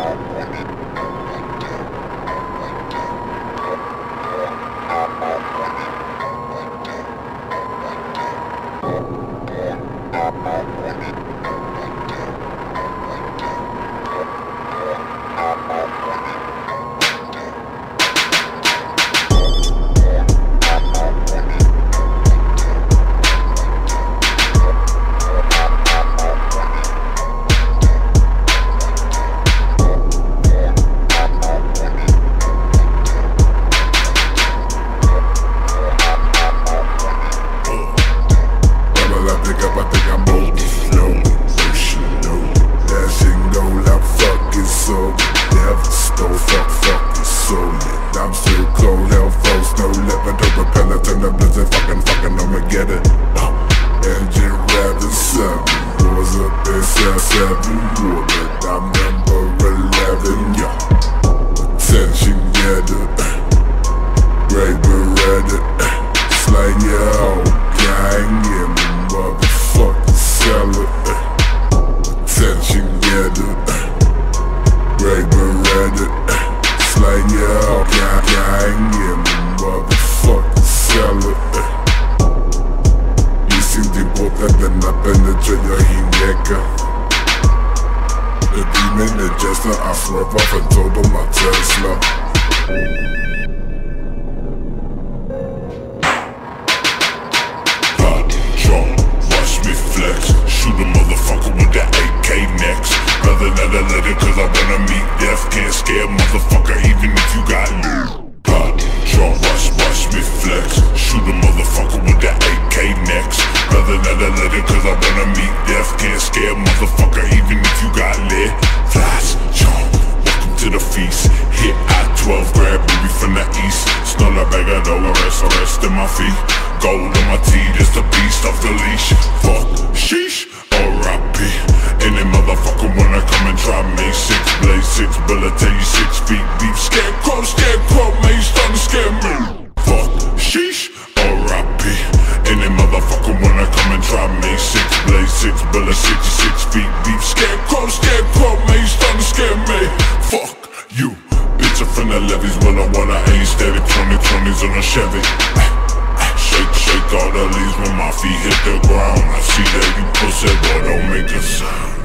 Bye. Never stole, fuck, fucking soul. Yeah, I'm still cold, hell froze, no lip, don't repel it, turn the blizzard, fucking, fucking, I'ma get it. Uh, engine rapping seven, was up in seven, war, but I'm number 11, yeah. Your whole gang, gang, yeah, motherfucking seller. Jeśli ty potem penetrate your hineka The demon, the jester, I swerve off and told him my Tesla watch me flex Shoot a motherfucker with the AK next Rather letter cause I wanna meet death Can't scare motherfucker got loot Pop, drunk, watch, watch me flex. Shoot a motherfucker with the AK next Rather than a letter cause I wanna meet death. Can't scare motherfucker even if you got lit. Flash, jump, welcome to the feast. Hit I-12, grab baby from the east. Snort a bag of dough, arrest, arrest in my feet. Gold on my teeth, it's the beast of the leash try me Six blade, six bullet, 66 feet deep. Scarecrow, scarecrow, man, you starting to scare me. Fuck you, bitch, I'm the levees When I wanna aim steady, 2020s on a Chevy. Shake, shake all the leaves when my feet hit the ground. I see that you pussy, boy, don't make a sound